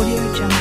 Audio Jungle.